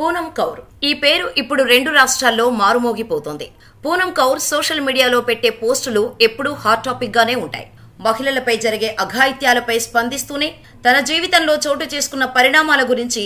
పూనం కౌర్. ఈ పేరు ఇప్పుడు రెండు రాష్ట్రాల్లో మారుమోగిపోతోంది. పూనం కౌర్ సోషల్ మీడియాలో పెట్టే పోస్టులు ఎప్పుడూ హాట్ టాపిక్ గానే ఉంటాయి. మహిళలపై జరిగే అఘాయిత్యాలపై స్పందిస్తూనే తన జీవితంలో చోటు చేసుకున్న పరిణామాల గురించి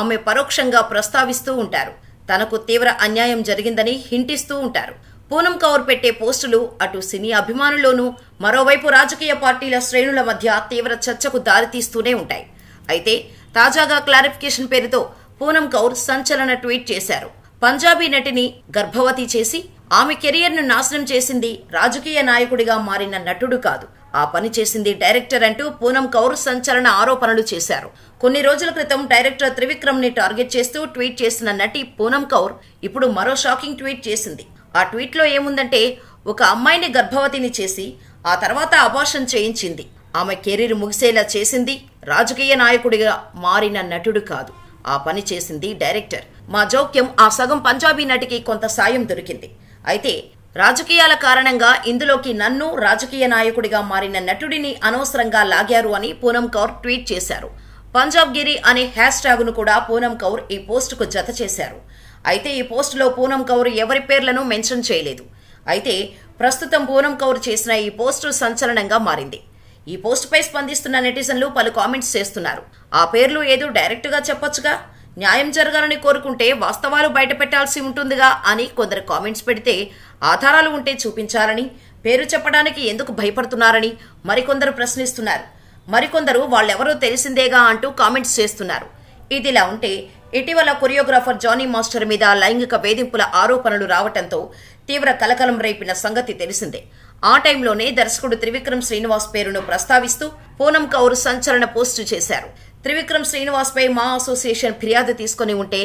ఆమె పరోక్షంగా ప్రస్తావిస్తూ ఉంటారు. తనకు తీవ్ర అన్యాయం జరిగిందని హింటిస్తూ ఉంటారు. పూనం కౌర్ పెట్టే పోస్టులు అటు సినీ అభిమానుల్లోనూ మరోవైపు రాజకీయ పార్టీల శ్రేణుల మధ్య తీవ్ర చర్చకు దారితీస్తూనే ఉంటాయి. అయితే తాజాగా క్లారిఫికేషన్ పేరుతో పూనం కౌర్ సంచలన ట్వీట్ చేశారు. పంజాబీ నటిని గర్భవతి చేసి ఆమె కెరియర్ను నాశనం చేసింది రాజకీయ నాయకుడిగా మారిన నటుడు కాదు. ఆ పని చేసింది డైరెక్టర్ అంటూ పూనం కౌర్ సంచలన ఆరోపణలు చేశారు. కొన్ని రోజుల క్రితం డైరెక్టర్ త్రివిక్రమ్ని టార్గెట్ చేస్తూ ట్వీట్ చేసిన నటి పూనం కౌర్ ఇప్పుడు మరో షాకింగ్ ట్వీట్ చేసింది. ఆ ట్వీట్లో ఏముందంటే ఒక అమ్మాయిని గర్భవతిని చేసి ఆ తర్వాత అబార్షన్ చేయించింది. ఆమె కెరీర్ ముగిసేలా చేసింది రాజకీయ నాయకుడిగా మారిన నటుడు కాదు. ఆ పని చేసింది డైరెక్టర్. మా జోక్యం ఆ సగం పంజాబీ నటికి కొంత సాయం దొరికింది. అయితే రాజకీయాల కారణంగా ఇందులోకి నన్ను రాజకీయ నాయకుడిగా మారిన నటుడిని అనవసరంగా లాగారు అని పూనం కౌర్ ట్వీట్ చేశారు. పంజాబ్ గిరి అనే హ్యాష్ ట్యాగును కూడా పూనం కౌర్ ఈ పోస్టుకు జత చేశారు. అయితే ఈ పోస్టులో పూనం కౌర్ ఎవరి పేర్లను మెన్షన్ చేయలేదు. అయితే ప్రస్తుతం పూనం కౌర్ చేసిన ఈ పోస్టు సంచలనంగా మారింది. ఈ పోస్టుపై స్పందిస్తున్న నెటిజన్లు పలు కామెంట్స్ చేస్తున్నారు. ఆ పేర్లు ఏదో డైరెక్ట్గా చెప్పొచ్చుగా? న్యాయం జరగాలని కోరుకుంటే వాస్తవాలు బయటపెట్టాల్సి ఉంటుందిగా అని కొందరు కామెంట్స్ పెడితే ఆధారాలు ఉంటే చూపించాలని పేరు చెప్పడానికి ఎందుకు భయపడుతున్నారని మరికొందరు ప్రశ్నిస్తున్నారు. మరికొందరు వాళ్ళెవరో తెలిసిందేగా అంటూ కామెంట్స్ చేస్తున్నారు. ఇదిలా ఉంటే ఇటీవల కొరియోగ్రాఫర్ జానీ మాస్టర్ మీద లైంగిక వేధింపుల ఆరోపణలు రావటంతో తీవ్ర కలకలం రేపిన సంగతి తెలిసిందే. ఆ టైంలోనే దర్శకుడు త్రివిక్రమ్ శ్రీనివాస్ పేరును ప్రస్తావిస్తూ పూనం కౌర్ సంచలన పోస్టు చేశారు. త్రివిక్రమ్ శ్రీనివాస్ పై మా అసోసియేషన్ ఫిర్యాదు తీసుకుని ఉంటే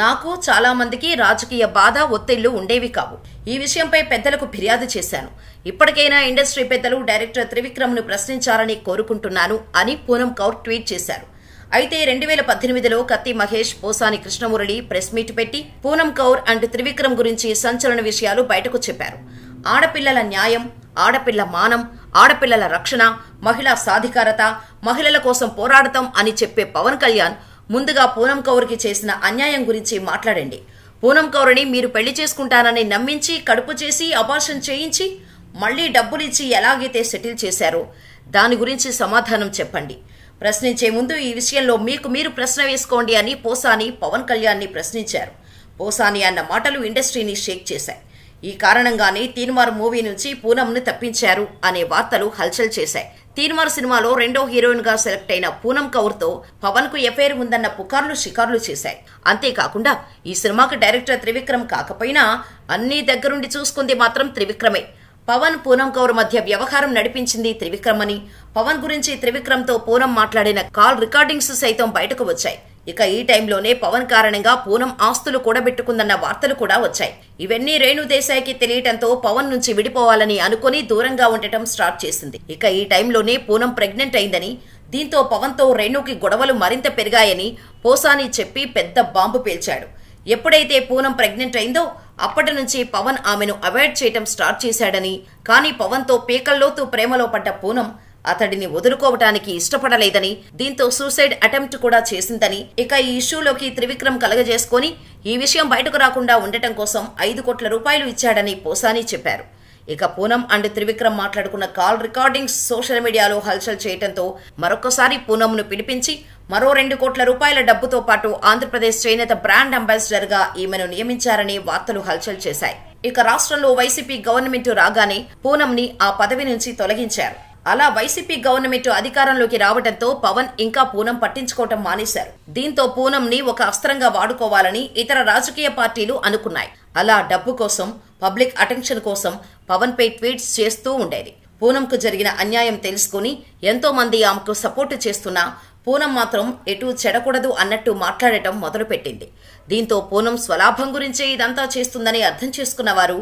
నాకు చాలా మందికి రాజకీయ బాధ ఒత్తిళ్ళు ఉండేవి కావు. ఈ విషయంపై పెద్దలకు ఫిర్యాదు చేశాను. ఇప్పటికైనా ఇండస్ట్రీ పెద్దలు డైరెక్టర్ త్రివిక్రమ్ను ప్రశ్నించాలని కోరుకుంటున్నాను అని పూనం కౌర్ ట్వీట్ చేశారు. అయితే రెండు వేల పద్దెనిమిదిలో కత్తి మహేష్ పోసాని కృష్ణమురళి ప్రెస్ మీట్ పెట్టి పూనం కౌర్ అండ్ త్రివిక్రమ్ గురించి సంచలన విషయాలు బయటకు చెప్పారు. ఆడపిల్లల న్యాయం ఆడపిల్ల మానం ఆడపిల్లల రక్షణ మహిళా సాధికారత మహిళల కోసం పోరాడతాం అని చెప్పే పవన్ కళ్యాణ్ ముందుగా పూనం కౌర్కి చేసిన అన్యాయం గురించి మాట్లాడండి. పూనం కౌర్ని మీరు పెళ్ళి చేసుకుంటానని నమ్మించి కడుపు చేసి అబార్షన్ చేయించి మళ్ళీ డబ్బులిచ్చి ఎలాగైతే సెటిల్ చేశారో దాని గురించి సమాధానం చెప్పండి. ప్రశ్నించే ముందు ఈ విషయంలో మీకు మీరు ప్రశ్న వేసుకోండి అని పోసాని పవన్ కళ్యాణ్ని ప్రశ్నించారు. పోసాని అన్న మాటలు ఇండస్ట్రీని షేక్ చేశాయి. ఈ కారణంగానే తీన్మార్ మూవీ నుంచి పూనంను తప్పించారు అనే వార్తలు హల్చల్ చేశాయి. తీన్మార్ సినిమాలో రెండో హీరోయిన్గా సెలెక్ట్ అయిన పూనం కౌర్తో పవన్కు ఎఫైర్ ఉందన్న పుకార్లు షికార్లు చేశాయి. అంతేకాకుండా ఈ సినిమాకు డైరెక్టర్ త్రివిక్రమ్ కాకపోయినా అన్ని దగ్గరుండి చూసుకుంది మాత్రం త్రివిక్రమే. పవన్ పూనం కౌర్ మధ్య వ్యవహారం నడిపించింది త్రివిక్రమ్ అని. పవన్ గురించి త్రివిక్రమ్తో పూనం మాట్లాడిన కాల్ రికార్డింగ్స్ సైతం బయటకు వచ్చాయి. ఇక ఈ టైంలోనే పవన్ కారణంగా పూనం ఆస్తులు కూడబెట్టుకుందన్న వార్తలు కూడా వచ్చాయి. ఇవన్నీ రేణు దేశాయికి తెలియటంతో పవన్ నుంచి విడిపోవాలని అనుకుని దూరంగా ఉండటం స్టార్ట్ చేసింది. ఇక ఈ టైంలోనే పూనం ప్రెగ్నెంట్ అయిందని దీంతో పవన్తో రేణుకి గొడవలు మరింత పెరిగాయని పోసాని చెప్పి పెద్ద బాంబు పేల్చాడు. ఎప్పుడైతే పూనం ప్రెగ్నెంట్ అయిందో అప్పటి నుంచి పవన్ ఆమెను అవాయిడ్ చేయటం స్టార్ట్ చేశాడని కానీ పవన్తో పీకల్లోతూ ప్రేమలో పడ్డ పూనం అతడిని వదులుకోవటానికి ఇష్టపడలేదని దీంతో సూసైడ్ అటెంప్ట్ కూడా చేసిందని. ఇక ఈ ఇష్యూలోకి త్రివిక్రమ్ కలగజేసుకుని ఈ విషయం బయటకు రాకుండా ఉండటం కోసం ఐదు కోట్ల రూపాయలు ఇచ్చాడని పోసాని చెప్పారు. ఇక పూనం అండ్ త్రివిక్రమ్ మాట్లాడుకున్న కాల్ రికార్డింగ్స్ సోషల్ మీడియాలో హల్చల్ చేయడంతో మరొకసారి పూనంను పిలిపించి మరో రెండు కోట్ల రూపాయల డబ్బుతో పాటు ఆంధ్రప్రదేశ్ చేనేత బ్రాండ్ అంబాసిడర్గా ఈమెను నియమించారని వార్తలు హల్చల్ చేశాయి. ఇక రాష్ట్రంలో వైసీపీ గవర్నమెంట్ రాగానే పూనంని ఆ పదవి నుంచి తొలగించారు. అలా వైసీపీ గవర్నమెంట్ అధికారంలోకి రావడంతో పవన్ ఇంకా పూనం పట్టించుకోవటం మానేశారు. దీంతో పూనంని ఒక అస్త్రంగా వాడుకోవాలని ఇతర రాజకీయ పార్టీలు అనుకున్నాయి. అలా డబ్బు కోసం పబ్లిక్ అటెన్షన్ కోసం పవన్ పై ట్వీట్స్ చేస్తూ ఉండేది. పూనంకు జరిగిన అన్యాయం తెలుసుకుని ఎంతో మంది ఆమెకు సపోర్టు చేస్తున్నా పూనం మాత్రం ఎటు చెడకూడదు అన్నట్టు మాట్లాడటం మొదలుపెట్టింది. దీంతో పూనం స్వలాభం గురించే ఇదంతా చేస్తుందని అర్థం చేసుకున్న వారు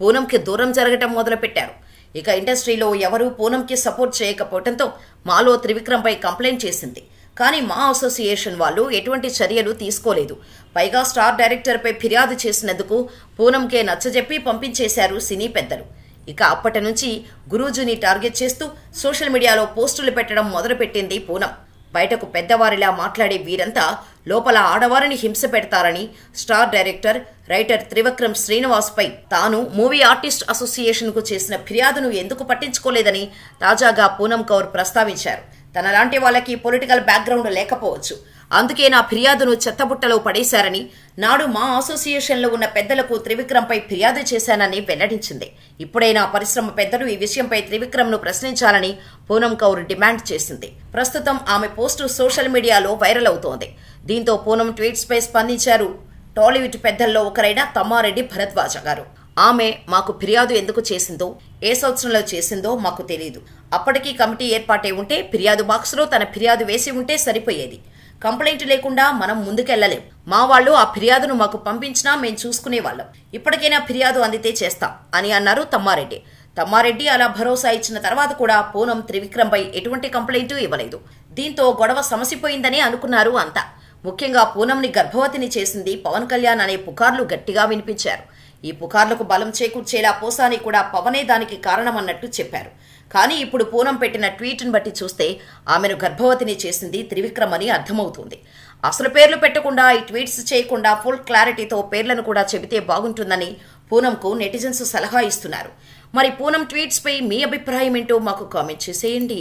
పూనంకి దూరం జరగటం మొదలుపెట్టారు. ఇక ఇండస్ట్రీలో ఎవరూ పూనంకి సపోర్ట్ చేయకపోవడంతో మాలో త్రివిక్రమ్పై కంప్లైంట్ చేసింది. కానీ మా అసోసియేషన్ వాళ్ళు ఎటువంటి చర్యలు తీసుకోలేదు. పైగా స్టార్ డైరెక్టర్పై ఫిర్యాదు చేసినందుకు పూనంకే నచ్చజెప్పి పంపించేశారు సినీ పెద్దలు. ఇక అప్పటి నుంచి గురూజుని టార్గెట్ చేస్తూ సోషల్ మీడియాలో పోస్టులు పెట్టడం మొదలుపెట్టింది పూనం. బయటకు పెద్దవారిలా మాట్లాడే వీరంతా లోపల ఆడవారిని హింస పెడతారని స్టార్ డైరెక్టర్ రైటర్ త్రివిక్రమ్ శ్రీనివాస్పై తాను మూవీ ఆర్టిస్ట్ అసోసియేషన్కు చేసిన ఫిర్యాదును ఎందుకు పట్టించుకోలేదని తాజాగా పూనం కౌర్ ప్రస్తావించారు. తనలాంటి వాళ్ళకి పొలిటికల్ బ్యాక్గ్రౌండ్ లేకపోవచ్చు. అందుకే నా ఫిర్యాదును చెత్తబుట్టలో పడేశారని నాడు మా అసోసియేషన్లో ఉన్న పెద్దలకు త్రివిక్రమ్పై ఫిర్యాదు చేశానని వెల్లడించింది. ఇప్పుడైనా పరిశ్రమ పెద్దలు ఈ విషయంపై త్రివిక్రమ్ను ప్రశ్నించాలని పూనం కౌర్ డిమాండ్ చేసింది. ప్రస్తుతం ఆమె పోస్టు సోషల్ మీడియాలో వైరల్ అవుతోంది. దీంతో పూనం ట్వీట్స్పై స్పందించారు. టాలీవుడ్ పెద్దల్లో ఒకరైన తమ్మారెడ్డి భరద్వాజ గారు. ఆమె మాకు ఫిర్యాదు ఎందుకు చేసిందో ఏ సంవత్సరంలో చేసిందో మాకు తెలియదు అప్పటికీ కమిటీ ఏర్పాటై ఉంటే ఫిర్యాదు బాక్స్లో తన ఫిర్యాదు వేసి ఉంటే సరిపోయేది. కంప్లైంట్ లేకుండా మనం ముందుకెళ్ళలేం మా వాళ్ళు ఆ ఫిర్యాదును మాకు పంపించినా మేం చూసుకునే వాళ్ళం. ఇప్పటికైనా ఫిర్యాదు అందితే చేస్తాం అని అన్నారు తమ్మారెడ్డి. తమ్మారెడ్డి అలా భరోసా ఇచ్చిన తర్వాత కూడా పూనం త్రివిక్రమ్పై ఎటువంటి కంప్లైంట్ ఇవ్వలేదు. దీంతో గొడవ సమసిపోయిందని అనుకున్నారు అంతా. ముఖ్యంగా పూనంని గర్భవతిని చేసింది పవన్ కళ్యాణ్ అనే పుకార్లు గట్టిగా వినిపించారు. ఈ పుకార్లకు బలం చేకూర్చేలా పోసాని కూడా పవనే దానికి కారణమన్నట్టు చెప్పారు. కానీ ఇప్పుడు పూనం పెట్టిన ట్వీట్ను బట్టి చూస్తే ఆమెను గర్భవతిని చేసింది త్రివిక్రమ్ అని అర్థమవుతుంది. అసలు పేర్లు పెట్టకుండా ఈ ట్వీట్స్ చేయకుండా ఫుల్ క్లారిటీతో పేర్లను కూడా చెబితే బాగుంటుందని పూనంకు నెటిజన్స్ సలహా ఇస్తున్నారు. మరి పూనం ట్వీట్స్పై మీ అభిప్రాయం ఏంటో మాకు కామెంట్ చేసేయండి.